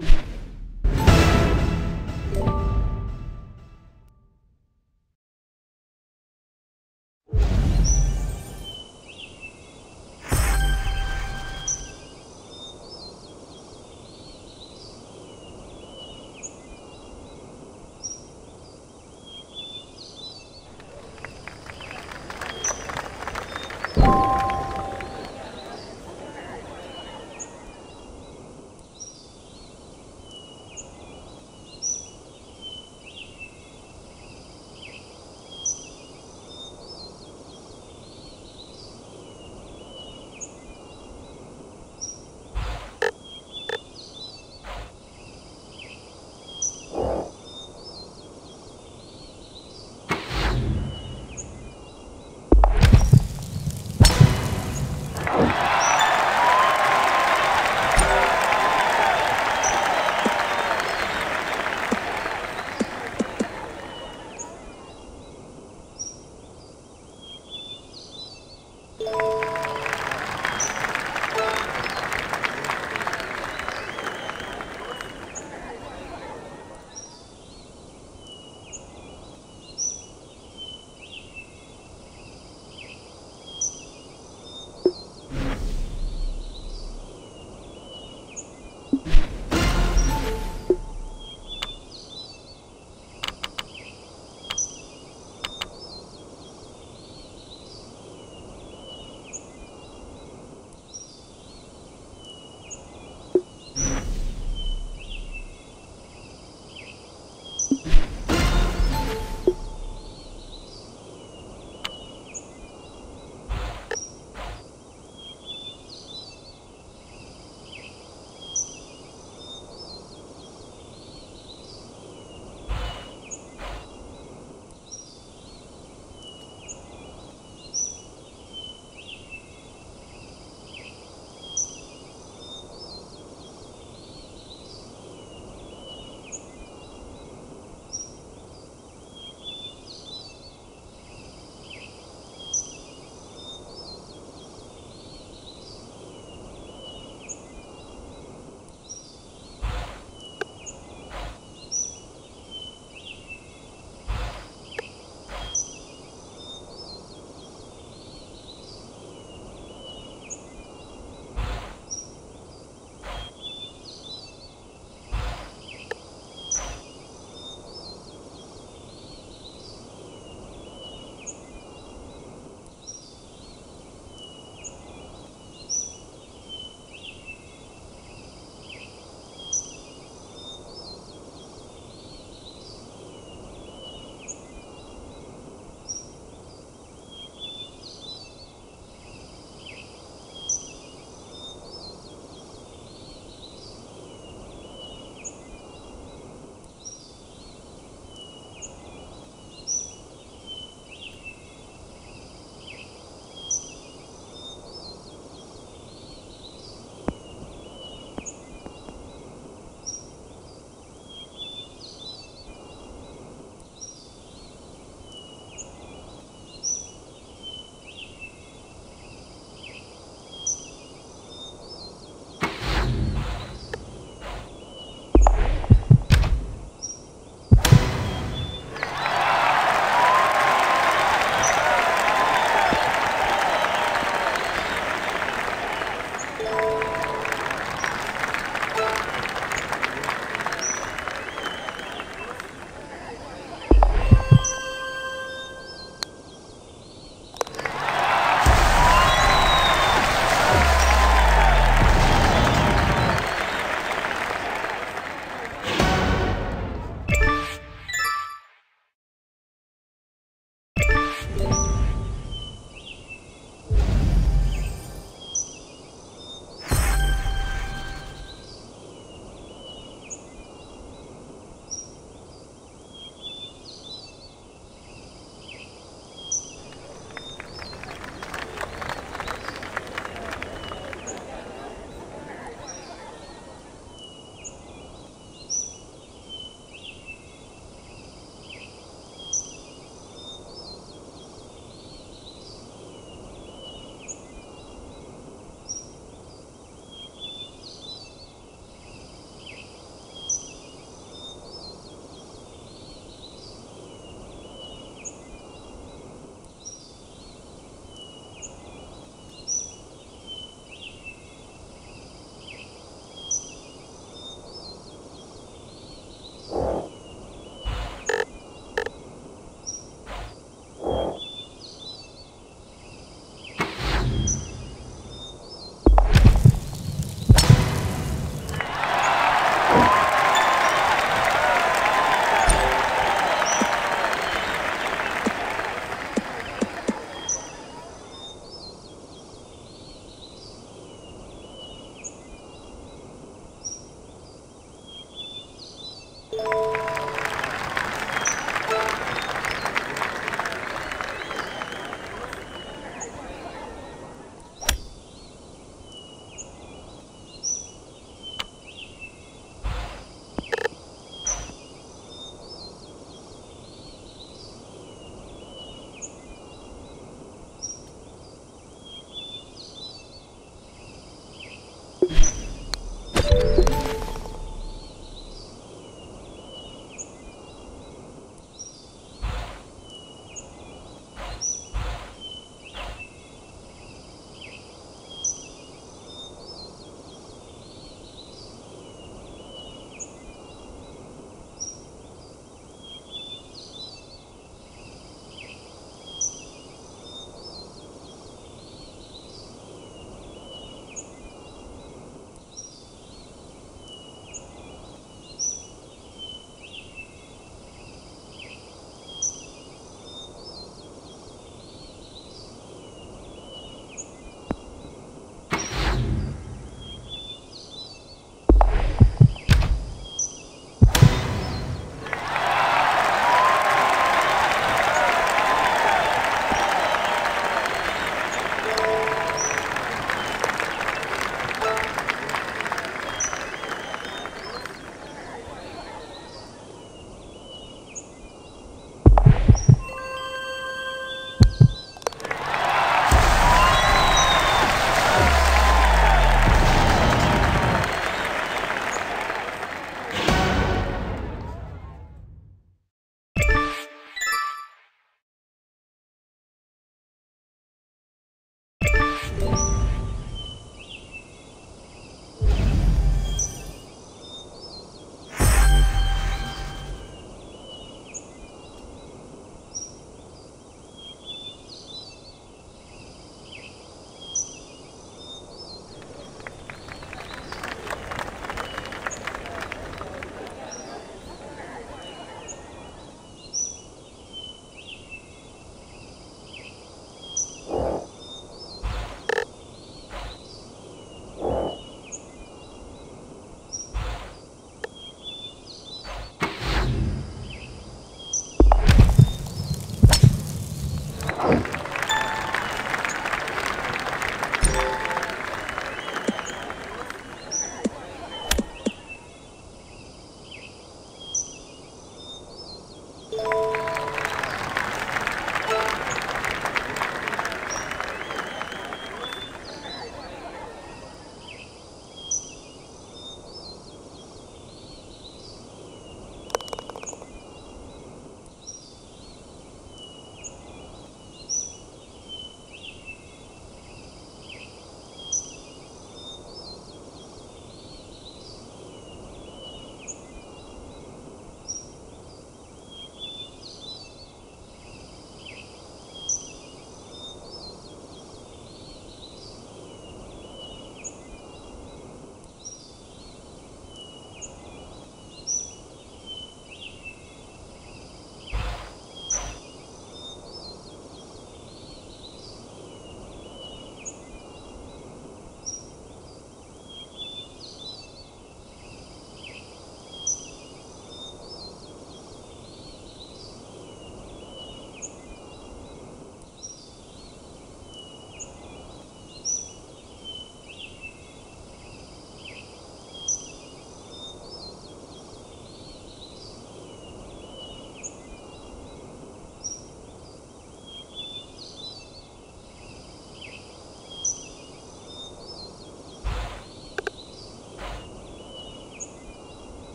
you